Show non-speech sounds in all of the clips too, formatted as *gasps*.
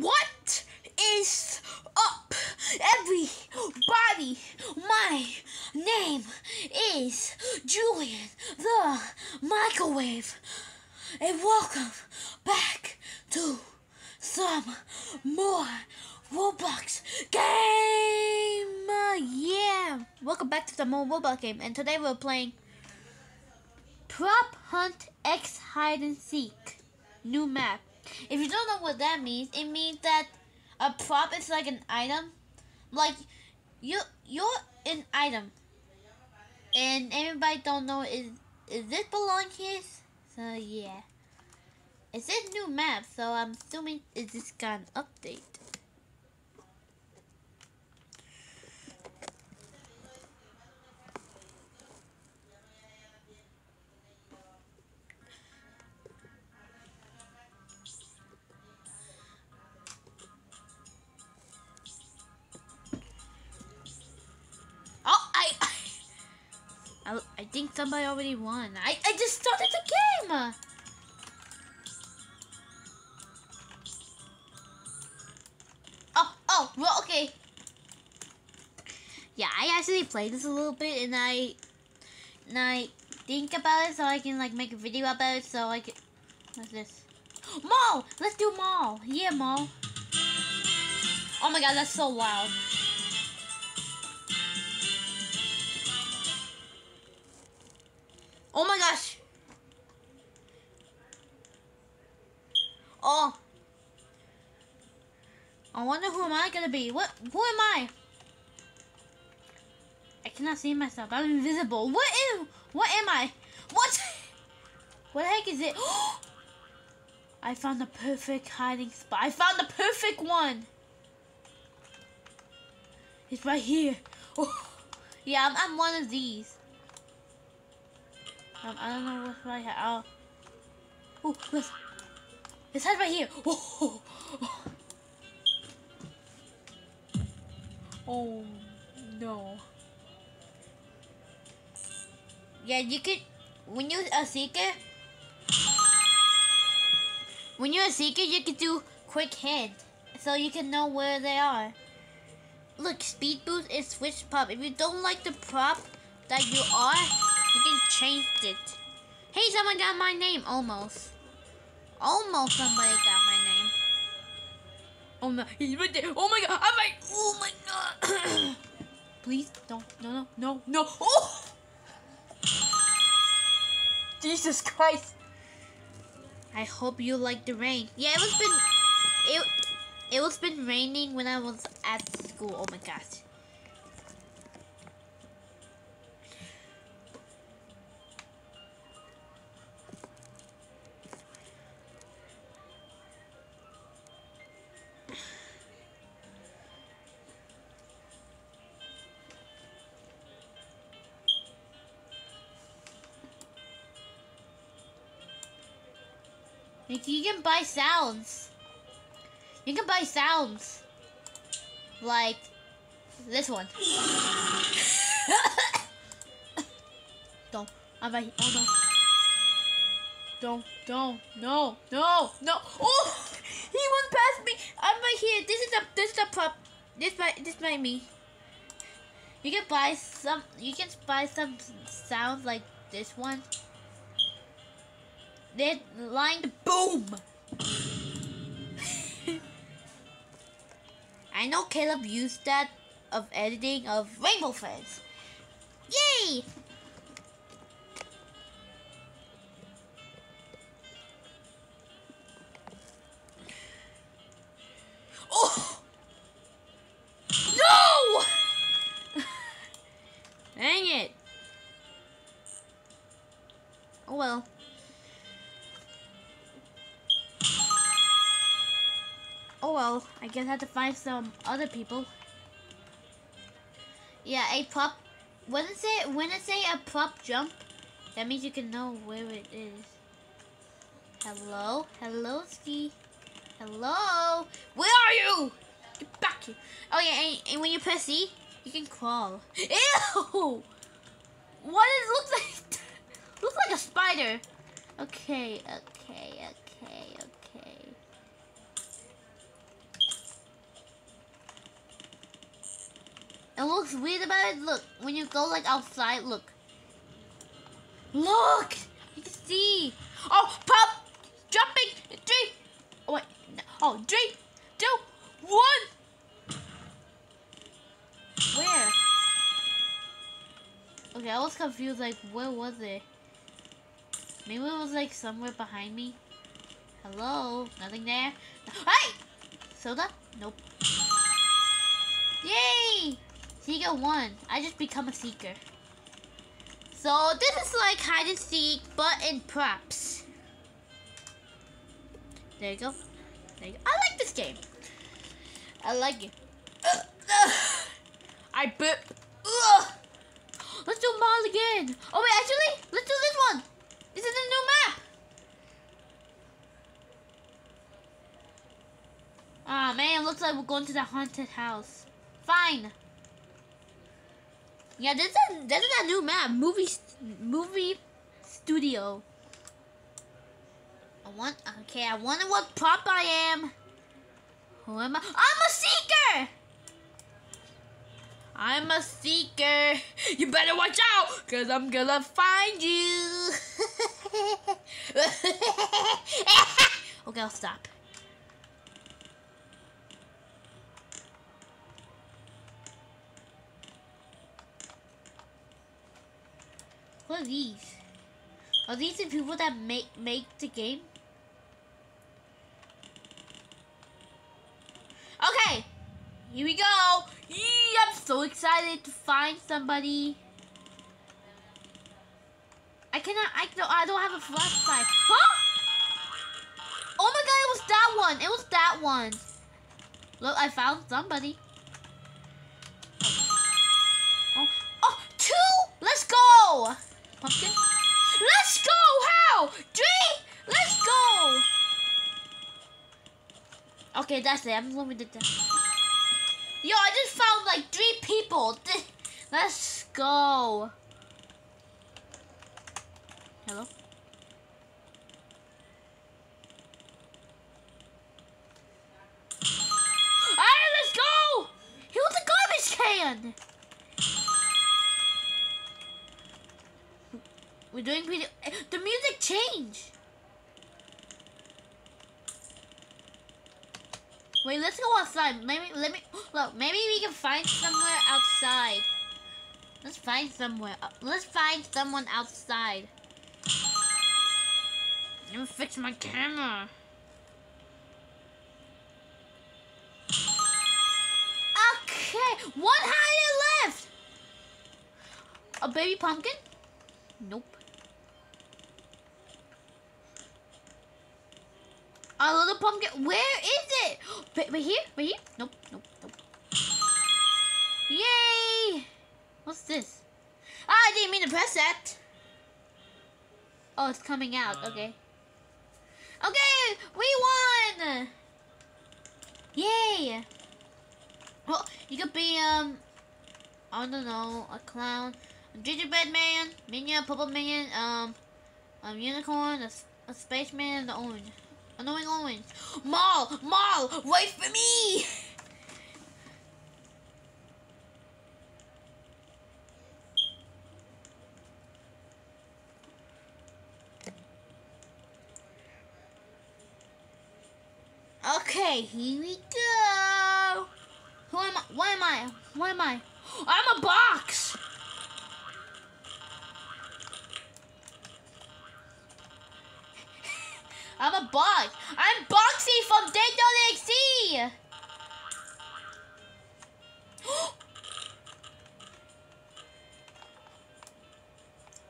What is up, everybody? My name is Julian the Microwave, and welcome back to some more Roblox game. Yeah, welcome back to the more Roblox game, and today we're playing Prop Hunt X Hide and Seek. New map. If you don't know what that means, it means that a prop is like an item. Like you you're an item. And everybody don't know is is this belong here? So yeah. It says new map, so I'm assuming is this got an update. I, think somebody already won. I, I just started the game. Oh, oh, well, okay. Yeah, I actually played this a little bit, and I, and I think about it so I can like make a video about it. So I can, what's this? *gasps* Mall. Let's do mall. Yeah, mall. Oh my god, that's so loud. Oh my gosh. Oh. I wonder who am I gonna be? What? Who am I? I cannot see myself. I'm invisible. What am? What am I? What? *laughs* What the heck is it? *gasps* I found the perfect hiding spot. I found the perfect one. It's right here. Oh. *laughs* Yeah, I'm, I'm one of these. Um, I don't know what's right here. Oh. Let's, let's right here. Oh, oh. oh no. Yeah, you could, when you're a seeker, when you're a seeker, you can do quick hit, so you can know where they are. Look, speed boost is switch prop. If you don't like the prop that you are, you can change it. Hey, someone got my name. Almost. Almost somebody got my name. Oh no, he's right there. Oh my god, I'm oh my god. *coughs* Please, don't, no, no, no, no. Oh! Jesus Christ. I hope you like the rain. Yeah, it was been, it, it was been raining when I was at school. Oh my gosh. Like, you can buy sounds. You can buy sounds. Like this one. *coughs* don't. I'm right. Oh no. Don't. Don't. No. No. No. *laughs* Oh! He went past me. I'm right here. This is the. This is the prop. This might. This might me. You can buy some. You can buy some sounds like this one. Then line boom. *laughs* I know Caleb used that of editing of Rainbow Friends. Yay! I guess I have to find some other people. Yeah, a prop. When it say when it say a prop jump, that means you can know where it is. Hello, hello, Ski. Hello, where are you? Get back here. Oh yeah, and, and when you press C, you can crawl. *laughs* Ew! What does it look like? *laughs* looks like a spider. Okay, okay. And looks weird about it, look, when you go like outside, look. Look! You can see. Oh, pop! Jumping! Three! Oh, wait. No. Oh, three, two, one! Where? Okay, I was confused, like, where was it? Maybe it was, like, somewhere behind me. Hello? Nothing there? Hey! Soda? Nope. Yay! Seeker 1. I just become a seeker. So this is like hide and seek, but in props. There you go. There you go. I like this game. I like it. Uh, *coughs* uh. I burp. Uh. Let's do Mall again. Oh wait, actually, let's do this one. This is a new map. Ah oh, man, looks like we're going to the haunted house. Fine. Yeah, this is this is a new map. Movie movie studio. I want okay. I wonder what prop I am. Who am I? I'm a seeker. I'm a seeker. You better watch out, cause I'm gonna find you. *laughs* okay, I'll stop. What are these? Are these the people that make make the game? Okay, here we go. Yee, I'm so excited to find somebody. I cannot. I don't. I don't have a flashlight. Huh? Oh my god! It was that one. It was that one. Look, I found somebody. Oh, oh, two. Let's go pumpkin? Let's go! How? Three! Let's go! Okay, that's it. I'm going to. Yo, I just found like three people. Let's go. Hello? Alright, let's go! He was a garbage can! We're doing pretty. The music changed. Wait, let's go outside. Maybe let me look. Maybe we can find somewhere outside. Let's find somewhere. Uh, let's find someone outside. Let me fix my camera. Okay, one higher left. A baby pumpkin? Nope. A little pumpkin. Where is it? Right here? Right here? Nope, nope, nope. Yay! What's this? Ah, I didn't mean to press that. Oh, it's coming out. Okay. Okay, we won! Yay! Well, you could be, um, I don't know, a clown, a gingerbread man, minion, purple minion, um, a unicorn, a, a spaceman, and the orange. Annoying orange. Mall! Mall! Wait for me! Okay, here we go. Who am I? Why am I? Why am I? I'm a box! I'm a bot. I'm Boxy from Dead.exe. *gasps*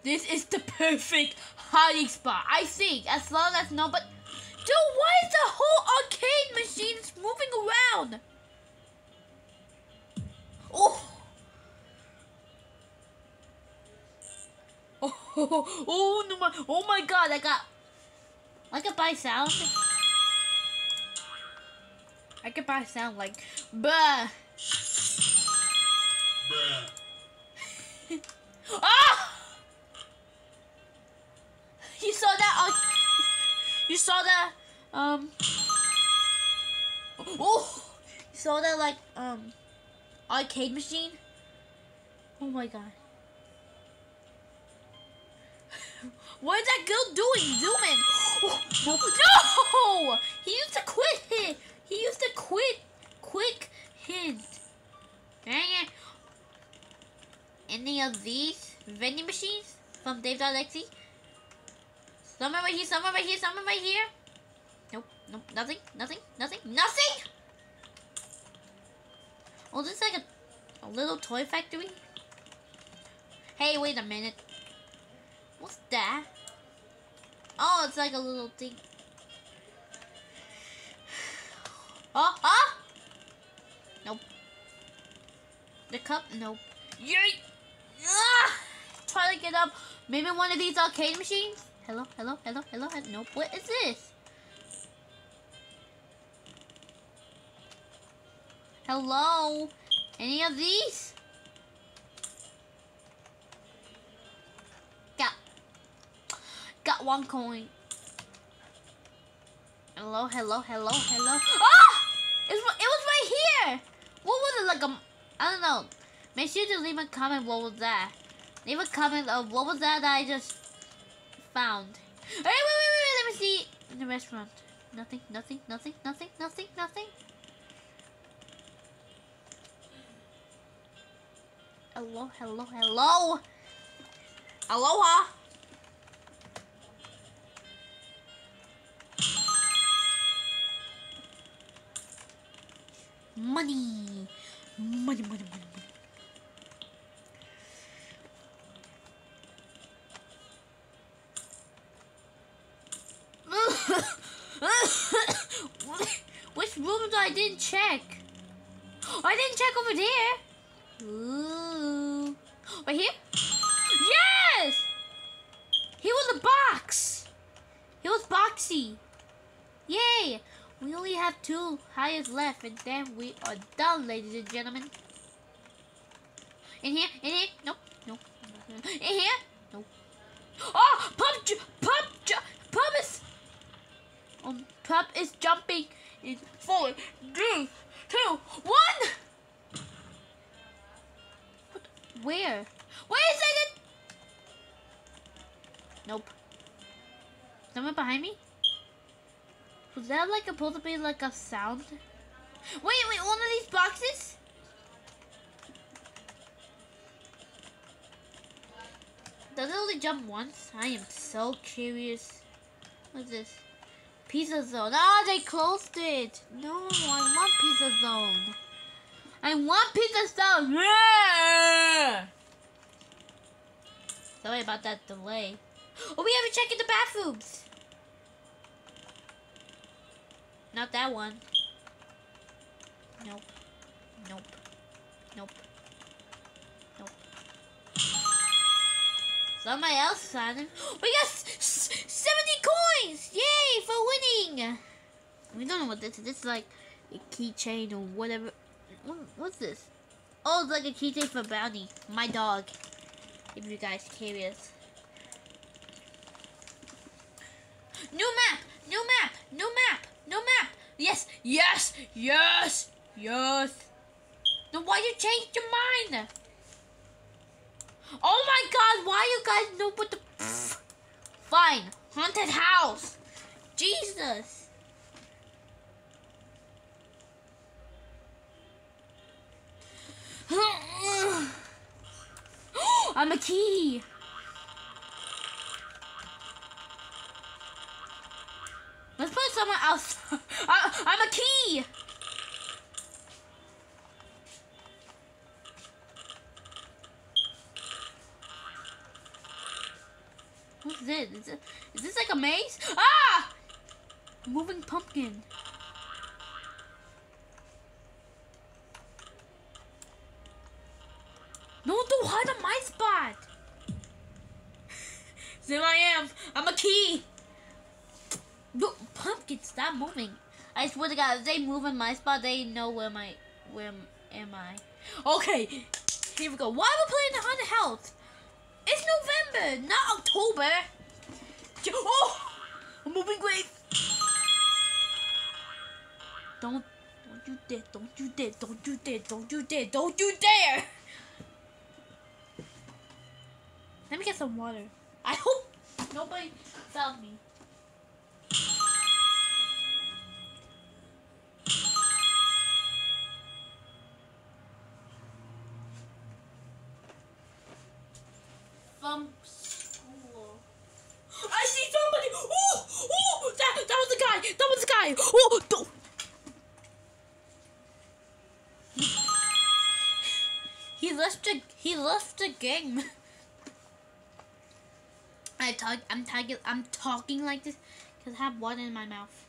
this is the perfect hiding spot. I think, as long as nobody... Dude, why is the whole arcade machine moving around? Oh. Oh, *laughs* oh, oh, no, my, oh my god, I got I could buy sound. I could buy sound like bruh. Bruh. *laughs* ah! You saw that? Uh, you saw that? Um. *gasps* Oh! You saw that like um arcade machine? Oh my god. What is that girl doing? Zoom in. Oh, *gasps* no! He used to quit hit. He used to quit. Quick hint. Dang it. Any of these vending machines from Dave.exe? Someone right here, someone right here, someone right here. Nope, nope, nothing, nothing, nothing, nothing! Oh, this is like a, a little toy factory. Hey, wait a minute. What's that? Oh, it's like a little thing. Oh, oh! Nope. The cup? Nope. Yay! Ah! Try to get up. Maybe one of these arcade machines? Hello, hello, hello, hello, hello. Nope. What is this? Hello? Any of these? Got one coin. Hello, hello, hello, hello. Ah! It was, it was right here! What was it, like a... I don't know. Make sure to leave a comment what was that. Leave a comment of what was that that I just found. Hey, wait, wait, wait, let me see in the restaurant. Nothing, nothing, nothing, nothing, nothing, nothing. Hello, hello, hello. Aloha. Money. Money, money, money, money. *coughs* Which rooms I didn't check? I didn't check over there. Ooh. Right here? Yes! He was a box. He was boxy. Yay! We only have two highest left and then we are done, ladies and gentlemen. In here, in here, nope, nope. In here, nope. Oh, pump, ju- pump is, um, pump is jumping in four, three, two, one. What? Where? Wait a second. Nope. Someone behind me? Was that like supposed to be like a sound? Wait, wait, one of these boxes? Does it only jump once? I am so curious. What's this? Pizza Zone. Ah, they closed it. No, I want Pizza Zone. I want Pizza Zone. Yeah! Sorry about that delay. Oh, we haven't checked in the bathrooms. Not that one. Nope. Nope. Nope. Nope. Somebody else signed. *gasps* We got s- 70 coins! Yay for winning! We don't know what this is. This is like a keychain or whatever. What's this? Oh, it's like a keychain for Bounty. My dog. If you guys curious. New map! New map! New map! No map! Yes! Yes! Yes! Yes! Then why you change your mind? Oh my god, why you guys know what the... Fine. Haunted house. Jesus. *gasps* I'm a key. No, don't hide on my spot. *laughs* there I am. I'm a key. Look, pumpkin, stop moving. I swear to God, if they move in my spot, they know where my where am I. Okay, here we go. Why are we playing the haunted house? It's November, not October. Oh, I'm moving great. Don't, don't you dare, don't you dare, don't you dare, don't you dare, don't you dare. Let me get some water. I hope nobody found me. From school. I see somebody! Oh! Oh! That, that was the guy! That was the guy! Oh! He left the game. *laughs* I talk I'm talking I'm talking like this because I have water in my mouth.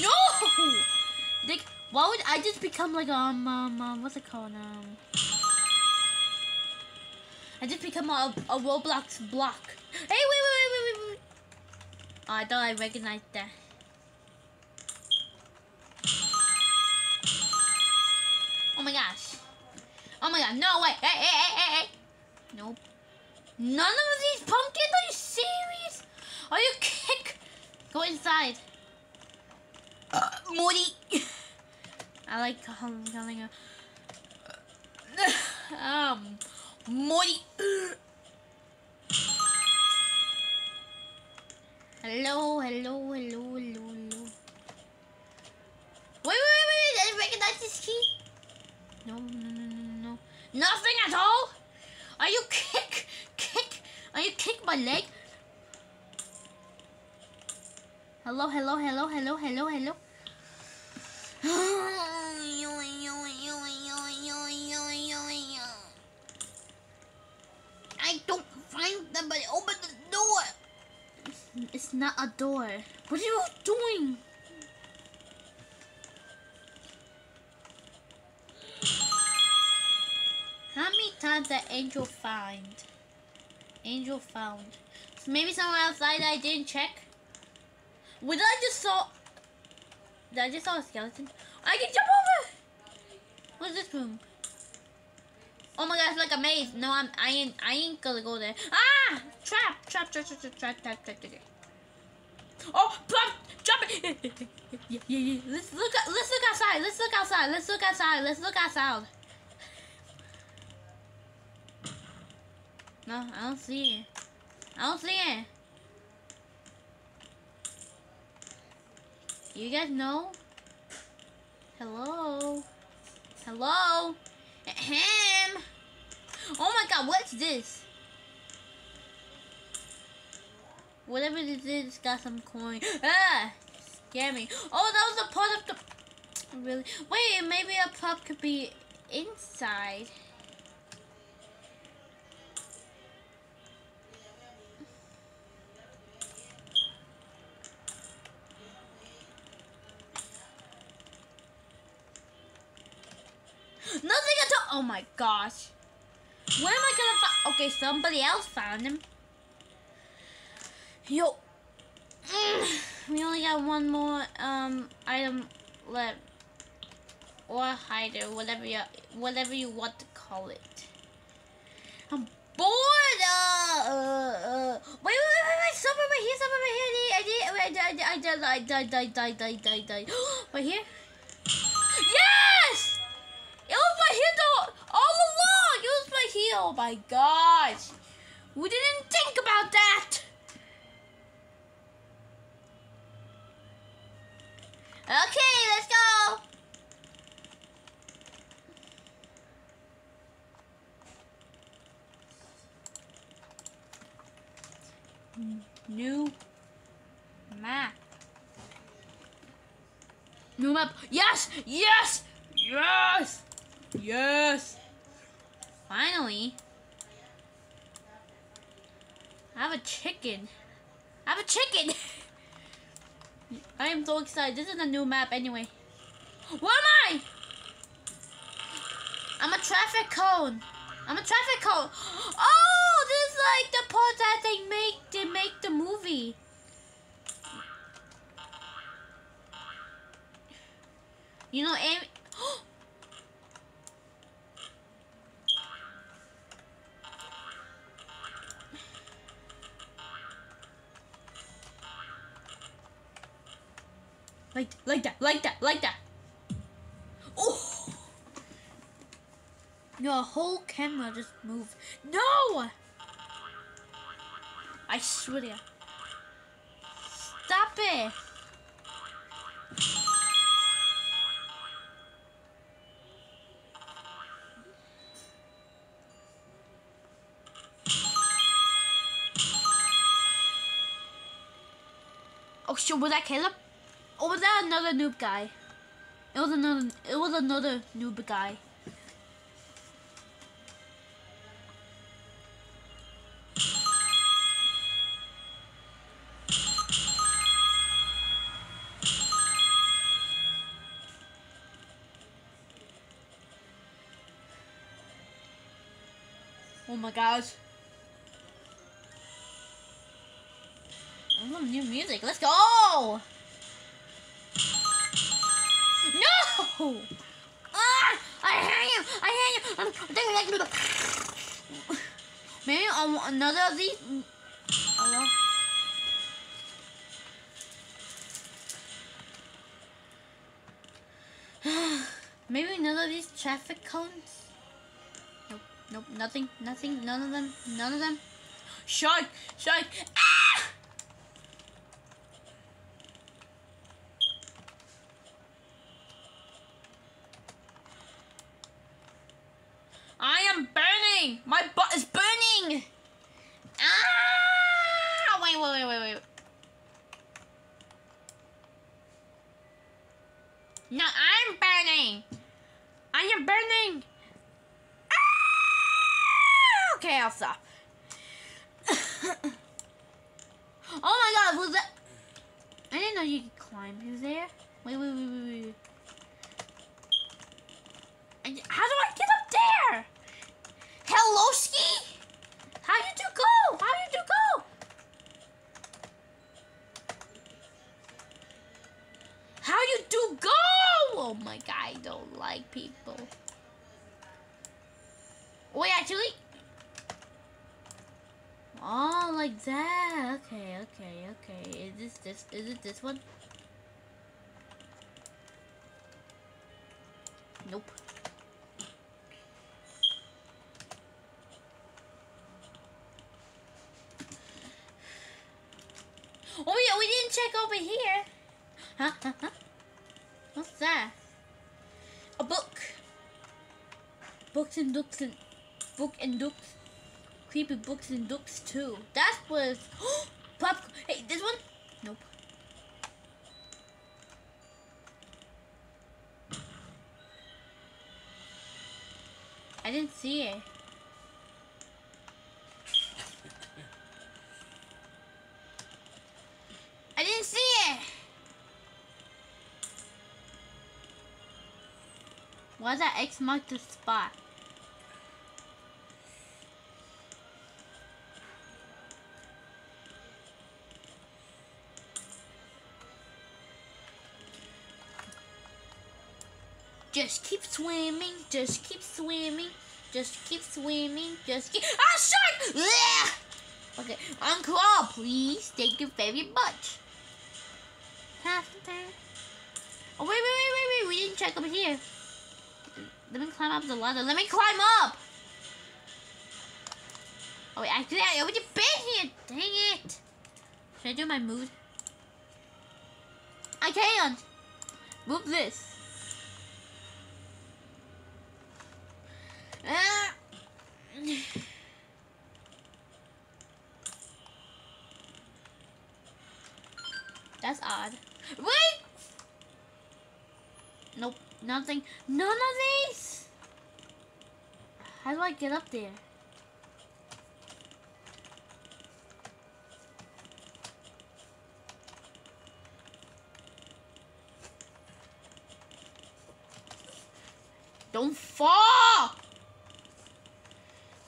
No! Like, why would I just become like um um, um what's it called um I just become a, a Roblox block. Hey wait wait wait wait wait wait. Oh, I thought I recognized that. My god, no way. Hey, hey, hey, hey, hey. Nope. None of these pumpkins? Are you serious? Are you kick? Go inside. Uh, Morty. *laughs* I like calling, calling her. *sighs* Um, Morty. Hello, hello, hello, hello, hello. Wait, wait, wait, wait. I recognize this key. No, no. Nothing at all? Are you kick? Kick? Are you kick my leg? Hello, hello, hello, hello, hello, hello. I don't find them, but open the door. It's not a door. What are you doing? that Angel find. Angel found. Maybe somewhere outside I didn't check. Would I just saw... Did I just saw a skeleton? I can jump over! What's this room? Oh my god, it's like a maze. No, I'm, I ain't, I ain't gonna go there. Ah! Trap! Trap, trap, trap, trap, trap, trap, trap, trap. Oh, plump! Jump it! *laughs* yeah, yeah, yeah. Let's look. Let's look outside. Let's look outside. Let's look outside. Let's look outside. No, I don't see it. I don't see it. You guys know? Hello? Hello? Ahem. Oh my god, what's this? Whatever this is, it's got some coin. Ah! Scare me. Oh, that was a part of the... Really? Wait, maybe a prop could be inside. Nothing at all. Oh my gosh. Where am I gonna find? Okay, somebody else found him. Yo. Mm, we only got one more um item left. Or hider, whatever you whatever you want to call it. I'm bored. Uh, uh, uh. Wait, wait, wait, wait, wait! Somewhere right here, somewhere right here. I did, I did, I did, I did, I did, I did, I did, I did, I did. Right here. It was my heel all along. It was my heel. Oh my gosh. We didn't think about that. Okay, let's go. New map. New map. Yes! Yes! Yes! Yes! Finally. I have a chicken. I have a chicken! *laughs* I am so excited. This is a new map anyway. Where am I? I'm a traffic cone. I'm a traffic cone. *gasps* Oh, this is like the part that they make they make the movie. You know, Like, that, like that, like that. Oh! Your whole camera just moved. No! I swear to you. Stop it. Oh shit, was that Caleb? Or was that another noob guy? It was another it was another noob guy. Oh my gosh. I love new music. Let's go! Maybe on another of these. Hello? *sighs* Maybe another of these traffic cones? Nope, nope, nothing, nothing, none of them, none of them. *gasps* Shark! Shark! Ah! I am burning! My butt is burning! Ah! Wait, wait, wait, wait, wait. No, I'm burning! I am burning! Ah! Okay, I'll stop. oh my god, was that... I didn't know you could climb. Is there? Wait, wait, wait, wait, wait. And How do I get up there? Hello, Ski? How you do go? How you do go? How you do go? Oh my god, I don't like people. Wait, actually. Oh, like that. Okay, okay, okay. Is this? Is it this one? Nope. Oh yeah, we didn't check over here. Huh? What's that? A book. Books and books and book and books. Creepy books and books too. That was *gasps* pop. Hey, this one? Why that X mark the spot? Just keep swimming, just keep swimming, just keep swimming, just keep. Ah, shark! Blech! Okay, Uncle, please. Thank you very much. Half the time. Oh, wait, wait, wait, wait, wait. We didn't check over here. Let me climb up the ladder. Let me climb up. Oh, wait, actually, I already been here. Dang it. Should I do my mood? I can't. Move this. Ah. That's odd. Wait! Nothing. None of these! How do I get up there? Don't fall!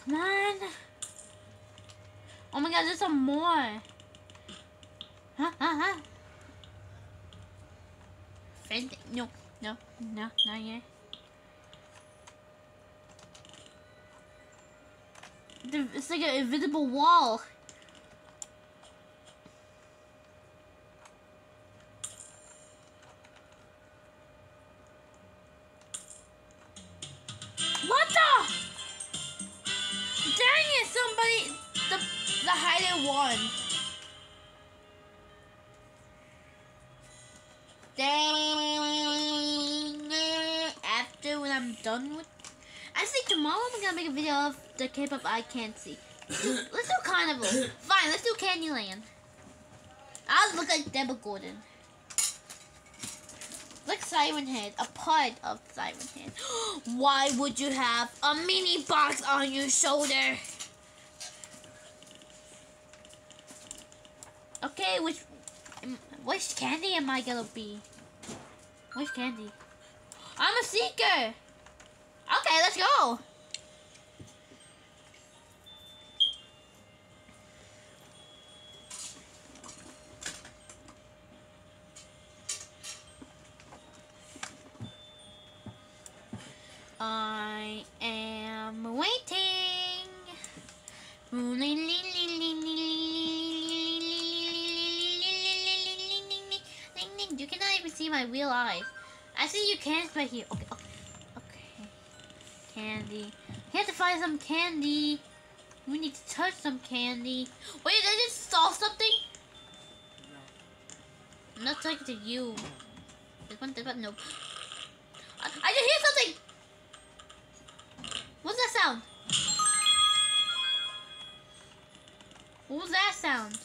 Come on. Oh my god, there's some more. Huh? Huh? Huh? Friend? No, no, no, not yet. It's like an invisible wall. I'm done with, I think tomorrow I'm gonna make a video of the K-pop I can't see. let's do Carnival. Fine, let's do Candyland. I'll look like Deborah Gordon. Like Siren Head, a part of Siren Head. *gasps* Why would you have a mini box on your shoulder? Okay, which um, which candy am I gonna be? Which candy? I'm a seeker. Okay, let's go. I am waiting. You cannot even see my real eyes. I see you can here. Okay, okay, okay. Candy. We have to find some candy. We need to touch some candy. Wait, I just saw something? Not talking to you. This one, this one, nope. I, I just hear something! What's that sound? What was that sound?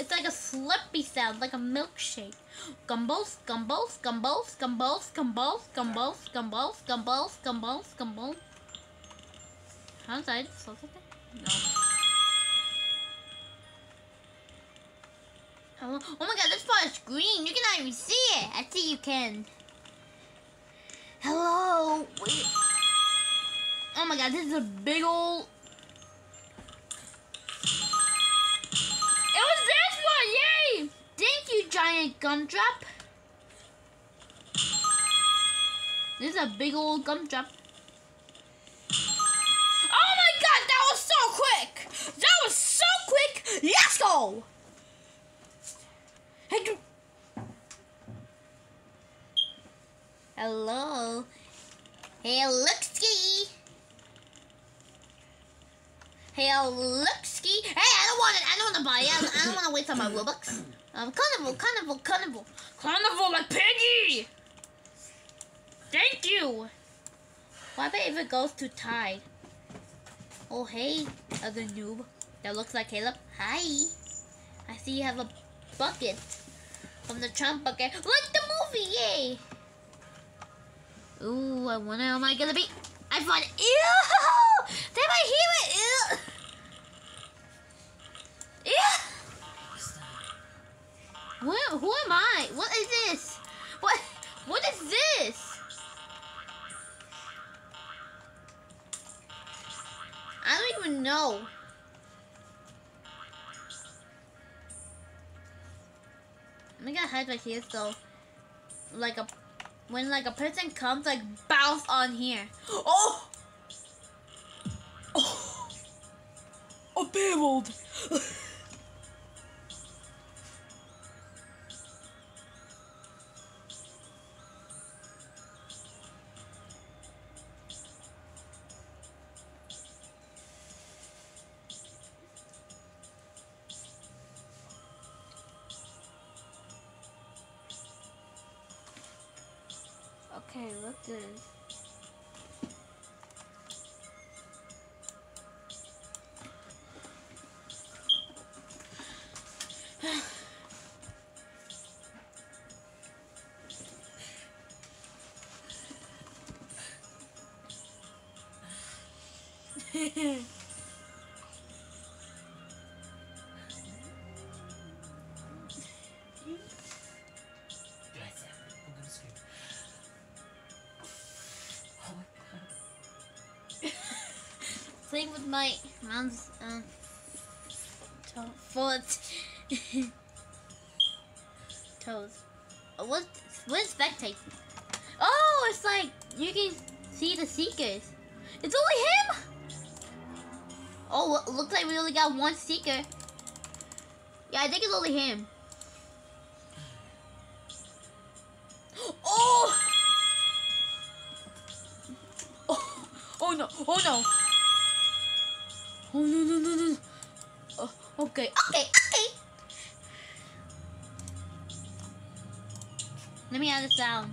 It's like a slippy sound, like a milkshake. Gumbos, gumbos, gumbos, gumbos, gumbos, gumbos, gumbos, gumbos, gumbos, gumbos. Sounds like something? No. Oh, oh my god, this part is green. You cannot even see it. I see you can. Hello. Wait. Oh my god, this is a big old giant gumdrop. This is a big old gumdrop. Oh my god, that was so quick! That was so quick! Let's go! Hey, Hello. Hey, Luxky. Hey, Luxky. Hey, I don't want it. I don't want to buy it. I don't, don't want to waste on my Robux. Um, carnival, carnival, carnival. Carnival like Piggy! Thank you! Why about if it goes to Tide? Oh, hey, other noob. That looks like Caleb. Hi. I see you have a bucket from the Trump bucket. Like the movie, yay! Ooh, I wonder how am I gonna be? I find it. Ew! *laughs* Did I hear it? Ew! What? Who am I? What is this? What? What is this? I don't even know. I'm gonna hide right here so like a when like a person comes like bounce on here. Oh! Oh! A barreled! *laughs* playing with my mom's um, foot *laughs* toes. What? What is spectate? Oh, it's like you can see the seekers. It's only him. Oh, looks like we only got one seeker. Yeah, I think it's only him. Sound.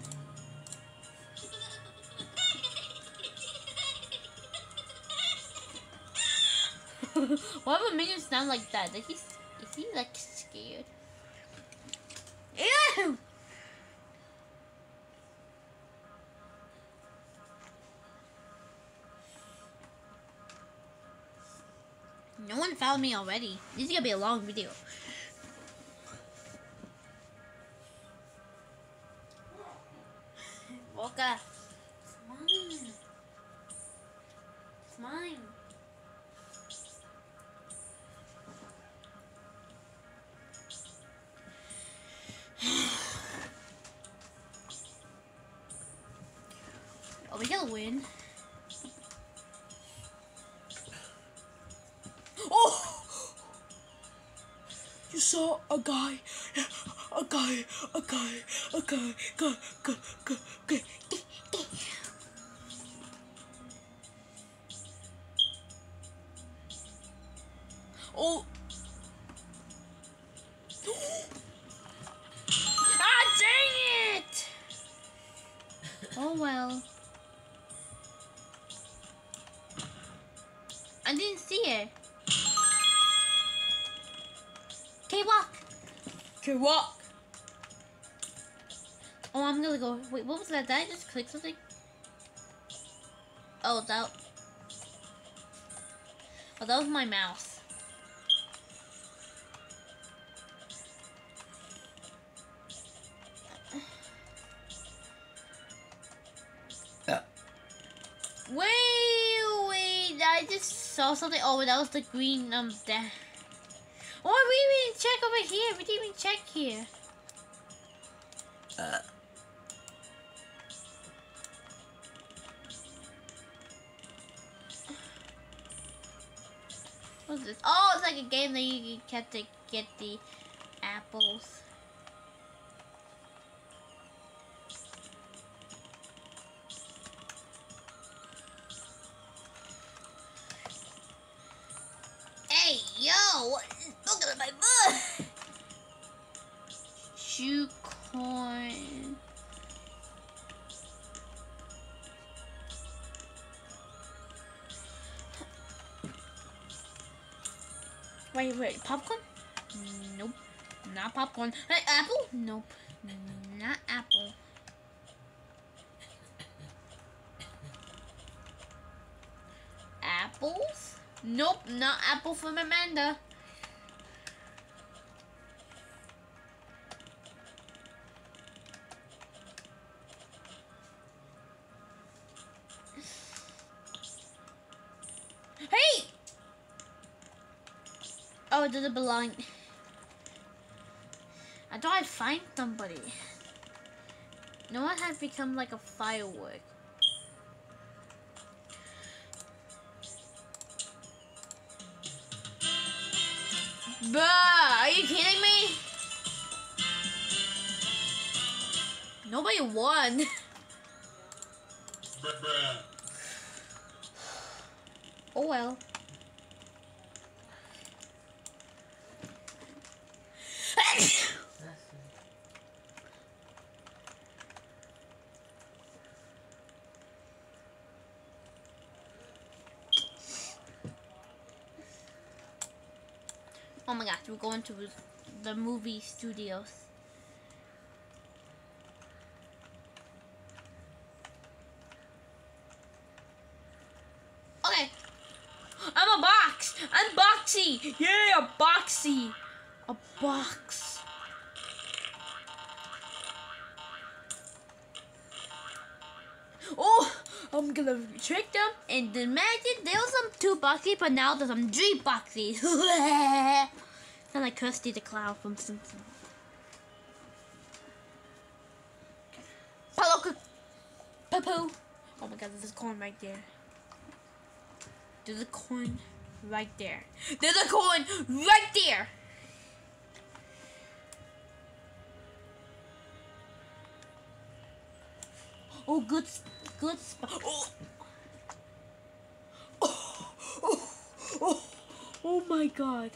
*laughs* Why would minion sound like that? Like he's is he like scared? Ew! No one found me already. This is gonna be a long video. Win? *gasps* Oh! You saw a guy, a guy, a guy, a guy, guy, guy, guy, was that? I just click something? Oh, that. Oh, that was my mouse. Wait, wait, I just saw something. Oh, that was the green um there. Oh, we didn't check over here. We didn't even check here. Uh, What's this? Oh, it's like a game that you get to get the apples. Wait, popcorn? Nope, not popcorn. Hey, apple? Nope, not apple. Apples? Nope, not apple from Amanda. Oh, it doesn't belong. I thought I'd find somebody. No one has become like a firework. Bruh, are you kidding me? Nobody won. *laughs* Oh well. Oh my gosh, we're going to the movie studios. Okay. I'm a box. I'm boxy. Yeah, a boxy. A box. Gonna trick them and imagine there was some two boxy, but now there's some three boxy. Sound *laughs* like Krusty the Clown from Simpsons. Hello, Poo. Oh my god, there's a coin right there. There's a coin right there. There's a coin right there. Oh, good, good spot. Oh. Oh. oh. oh. Oh my god.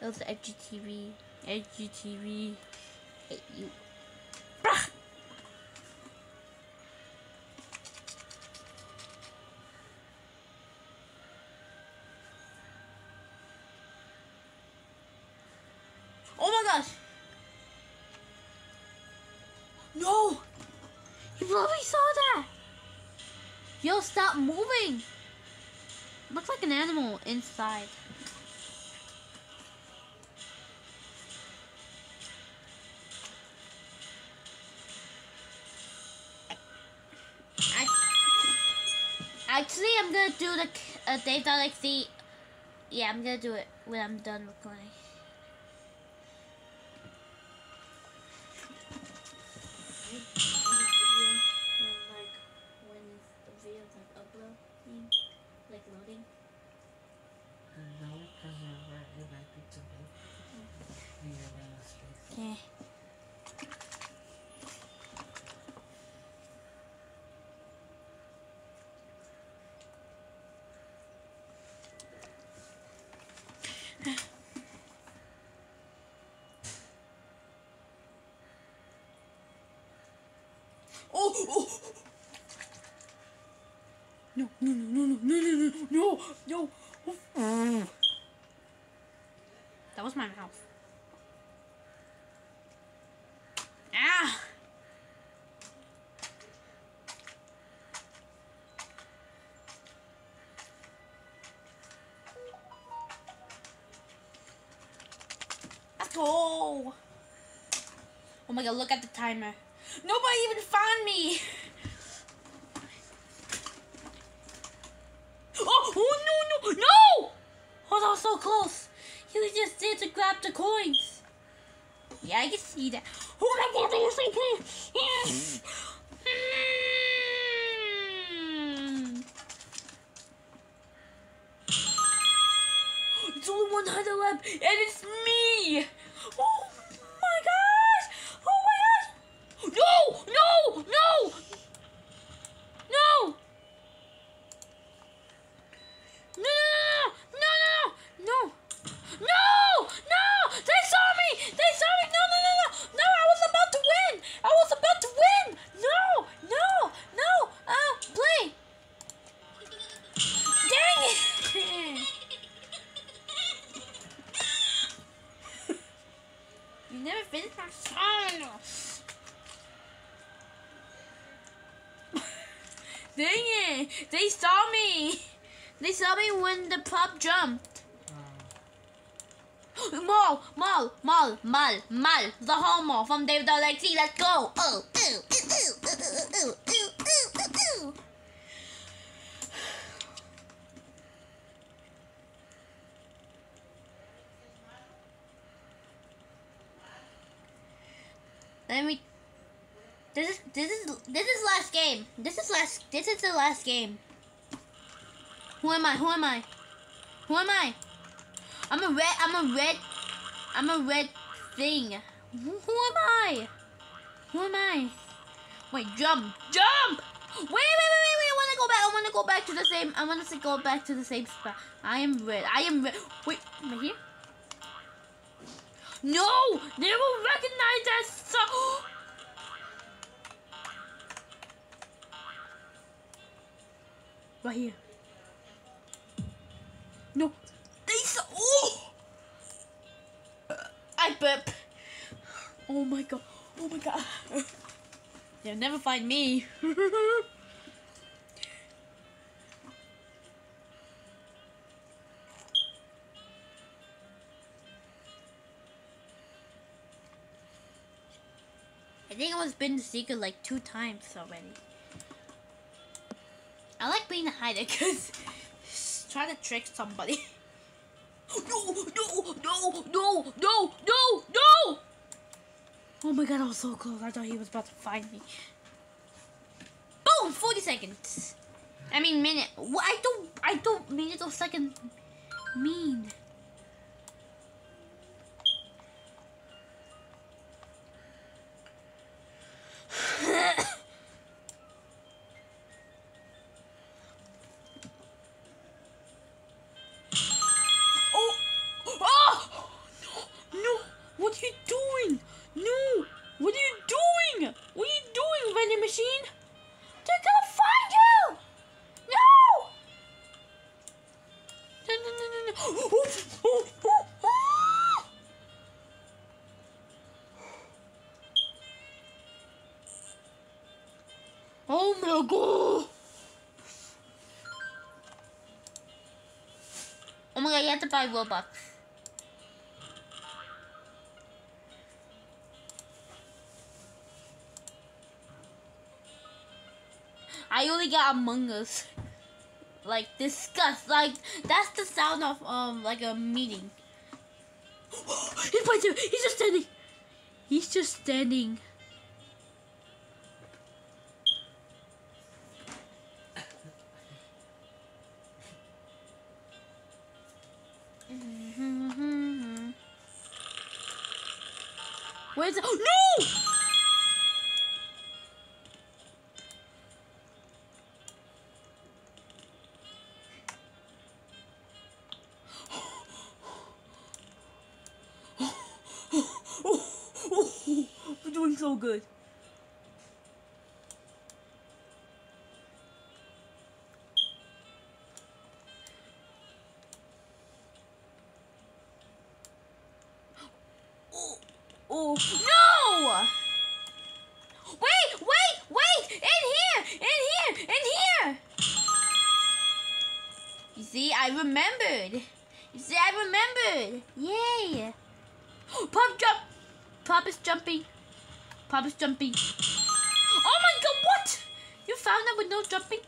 That was the HGTV. LGTV. Hate you. Yo, stop moving! Looks like an animal inside. Actually, I'm gonna do the uh, Dave Galaxy. Yeah, I'm gonna do it when I'm done recording. Oh! No, no, no, no, no, no, no, no, no, no. That was my mouth. Ah! Let's go! Oh my god, look at the timer. Nobody even found me! Oh, oh no, no, no! Oh, that was so close. You just there to grab the coins. Yeah, I can see that. Oh my god, that was so close. Yes. *laughs* They saw me! They saw me when the pop jumped. *gasps* Um, Mal, Mal, Mal, Mal, Mal, the homo from David Alexi, let's go! Oh, ooh, ooh, ooh, ooh, ooh, ooh, ooh, ooh, ooh. Let me. This is this is this is last game. This is last. This is the last game. Who am I? Who am I? Who am I? I'm a red. I'm a red. I'm a red thing. Who, am I? Who am I? Wait, jump, jump! Wait, wait, wait, wait, wait! I wanna go back. I wanna go back to the same. I wanna go back to the same spot. I am red. I am red. Wait, am I here? No! They will recognize that so. Right here. No, they saw. Oh! I burp. Oh my god. Oh my god. They'll never find me. *laughs* I think I was been the like two times already. I like being a hider because *laughs* try to trick somebody. no, no, no, no, no, no, no! Oh my god, I was so close. I thought he was about to find me. Boom! 40 seconds. I mean minute. What? I don't. I don't minute or second mean. Oh my god! Oh my god, you have to buy Robux. I only got Among Us. Like disgust. Like that's the sound of um like a meeting. *gasps* He's right there. He's just standing. He's just standing. Good. *gasps* Oh, oh, no! Wait, wait, wait! In here! In here! In here! You see, I remembered. You see, I remembered. Yay! *gasps* Pop jump! Pop is jumping. Pop is jumping. Oh my god, what? You found that with no jumping?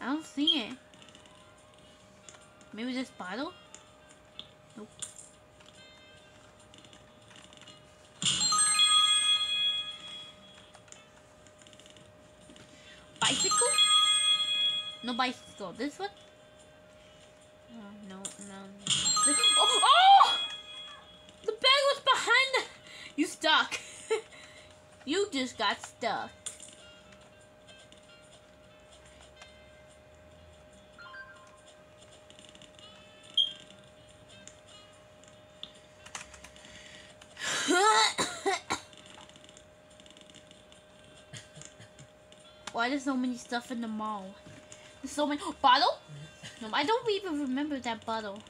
I don't see it. Maybe this bottle? Nope. Bicycle? No bicycle. This one? Oh, no, no, no. This- Oh, oh! You stuck. *laughs* you just got stuck. *coughs* Why there's so many stuff in the mall? There's so many bottle? No, I don't even remember that bottle.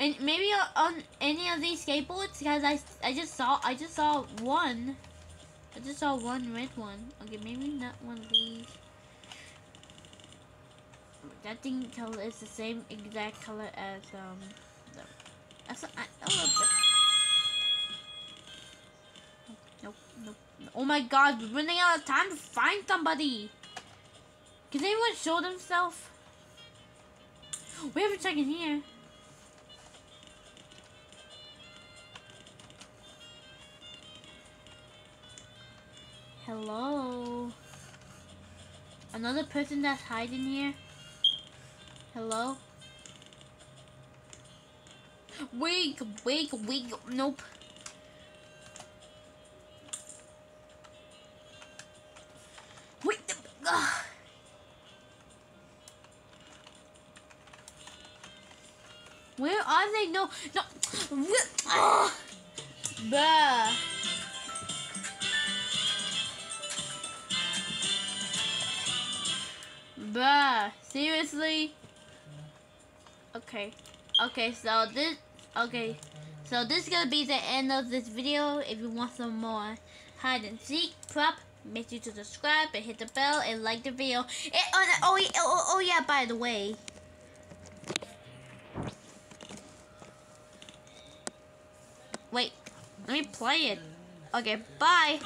And maybe on- any of these skateboards, because I, I just saw I just saw one. I just saw one red one. Okay, maybe not one of these. That thing color is the same exact color as um. The, that's I, oh, Nope, nope, nope. Oh my god, we're running out of time to find somebody. Can anyone show themselves? We have a second here. Hello? Another person that's hiding here? Hello? Wake, wake, wake. Nope. Wait. the- ugh. Where are they? No, no. Ugh. Ah! Bruh. Bruh. Seriously? Okay. Okay, so this okay. So this is gonna be the end of this video. If you want some more hide and seek prop, make sure to subscribe and hit the bell and like the video. And, oh, oh, oh, oh yeah, by the way. Wait, let me play it. Okay, bye.